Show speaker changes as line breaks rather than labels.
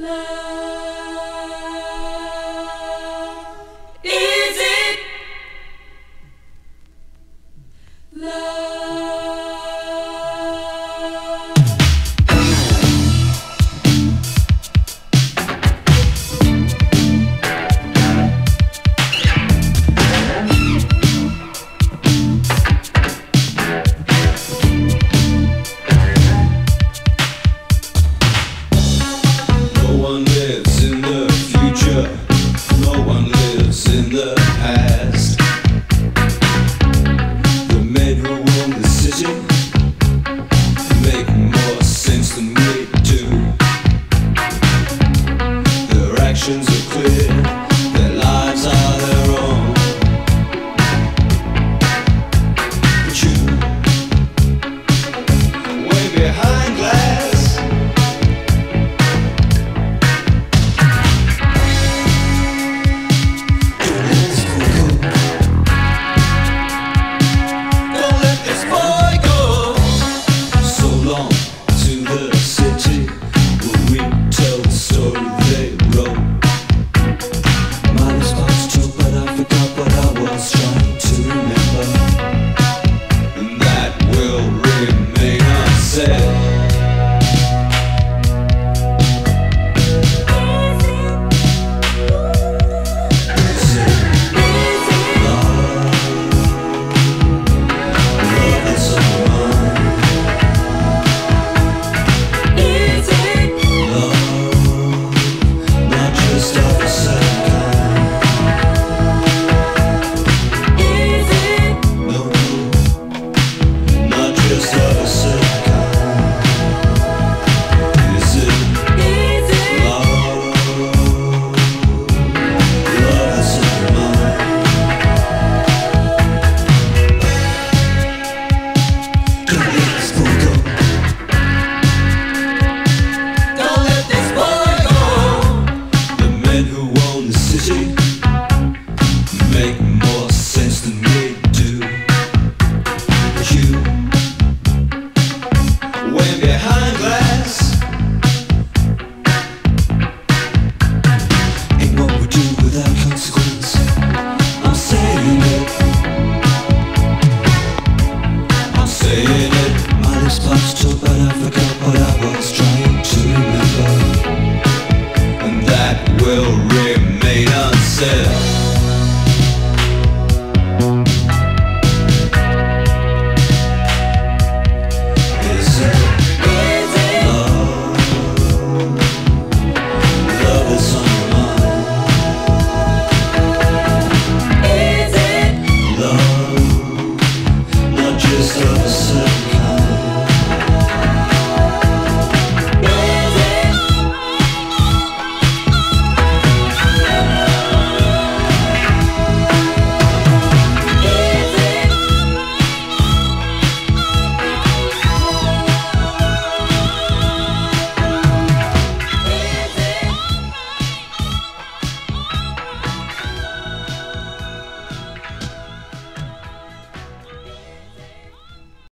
Let Yeah.